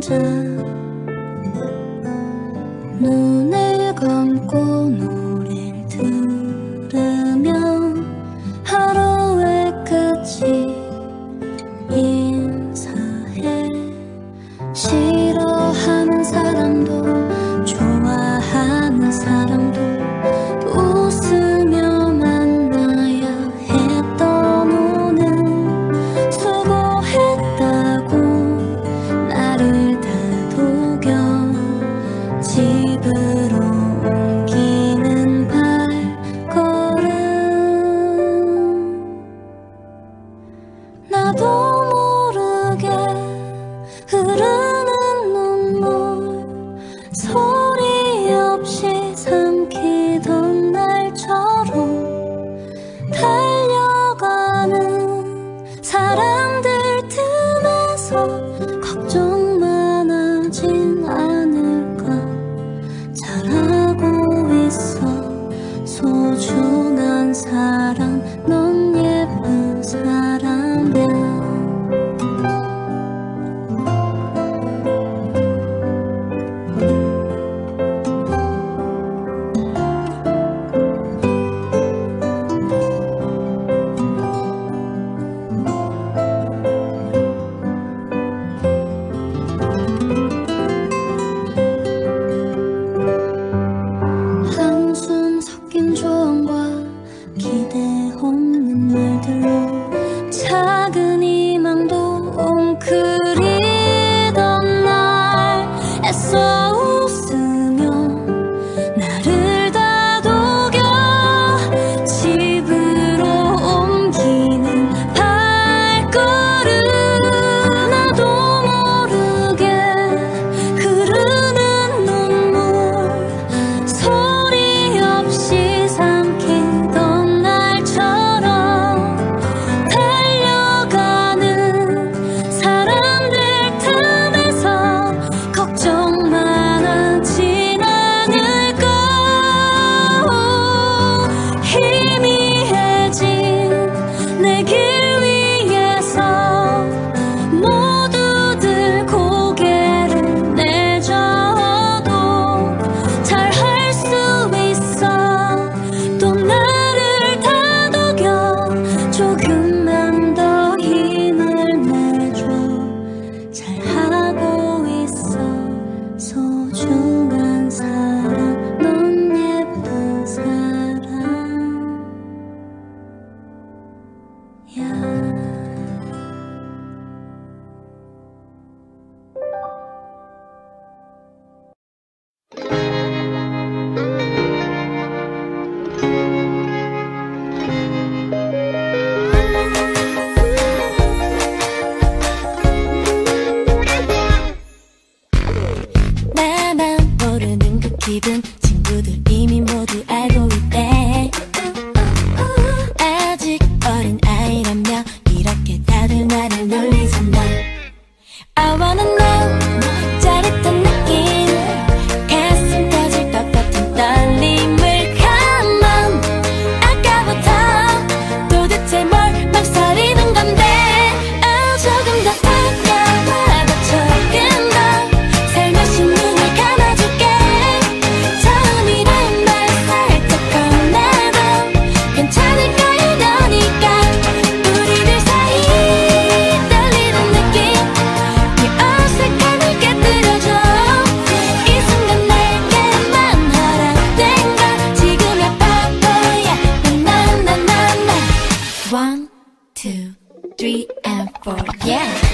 혼자 눈을 감고 気分 Oh, yeah.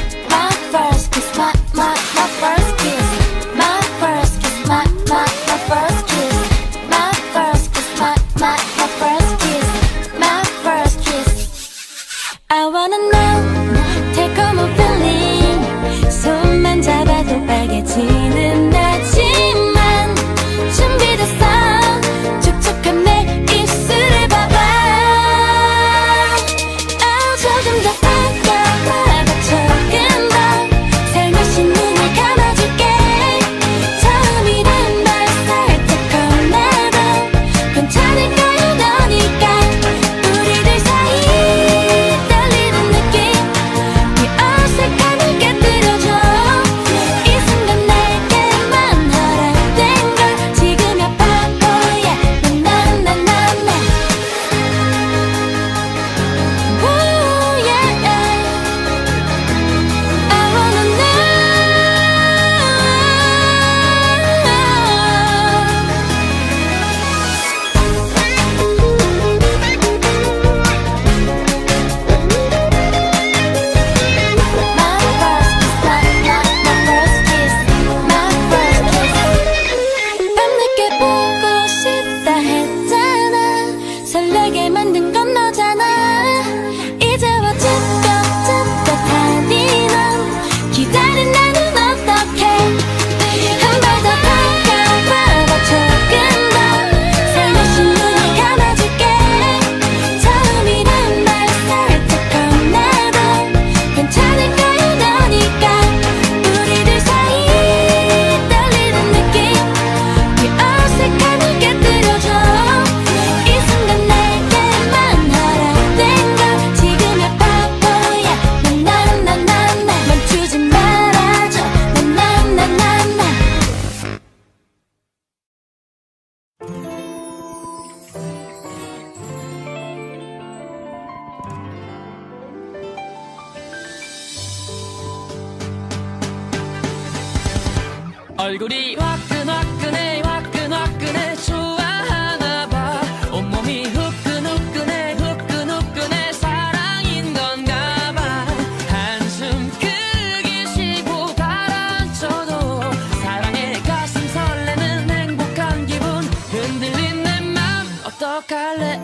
얼굴이 화끈화끈해 화끈화끈해. 좋아하나 봐. 온몸이 후끈후끈해 후끈후끈해. 사랑인 건가 봐. 한숨 크게 쉬고 가라앉혀도 사랑에 가슴 설레는 행복한 기분. 흔들린 내 맘 어떡할래?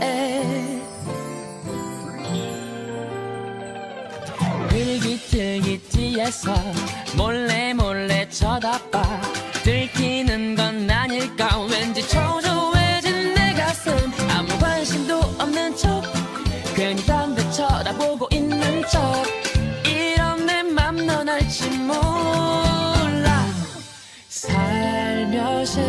일기틀기 뒤에서 몰래 몰래 쳐다봐. 들키는 건 아닐까. 왠지 초조해진 내 가슴. 아무 관심도 없는 척. 괜히 딴데 쳐다보고 있는 척. 이런 내 맘 넌 알지 몰라. 살며시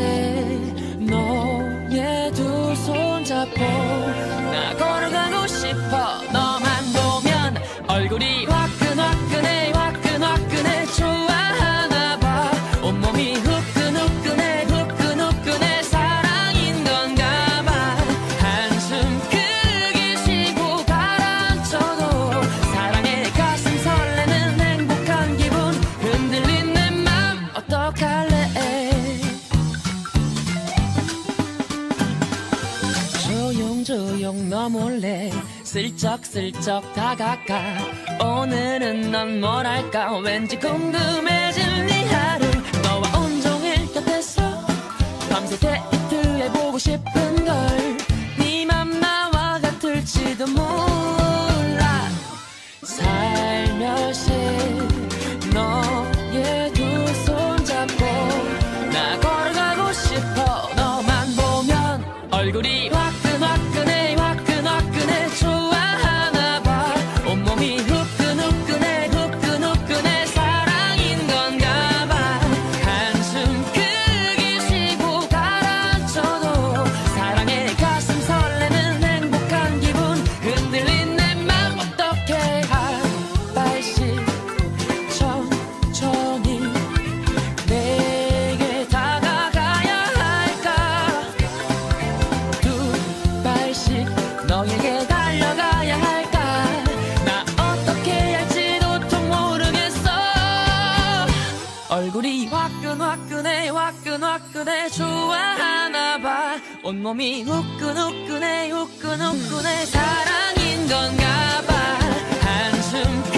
어떡할래? 조용조용 너 몰래 슬쩍슬쩍 다가가. 오늘은 넌 뭐랄까? 왠지 궁금해진 네 하루 너와 온종일 곁에서 밤새 데이트해보고 싶은 걸네맘 나와 같을지도 몰라 얼굴이 화끈화끈해 화끈화끈해. 좋아하나 봐. 온몸이 후끈후끈해 후끈후끈해. 사랑인 건가 봐. 한숨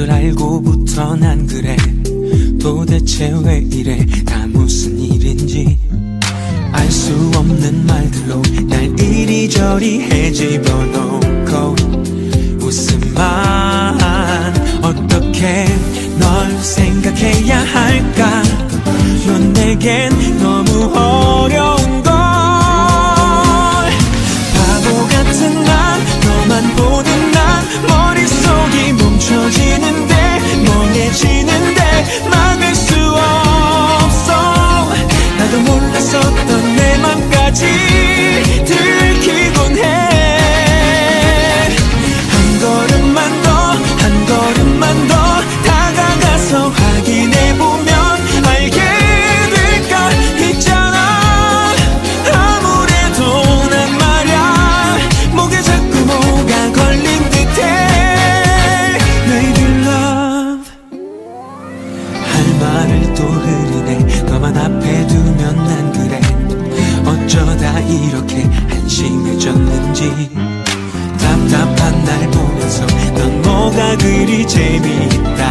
너를 알고부터 난 그래. 도대체 왜 이래? 다 무슨 일인지 알 수 없는 말들로 날 이리저리 헤집어 놓고 웃음만 어떻게 널 생각해야 할까? 넌 내겐 몰랐었던 내 맘까지 그리 재미있다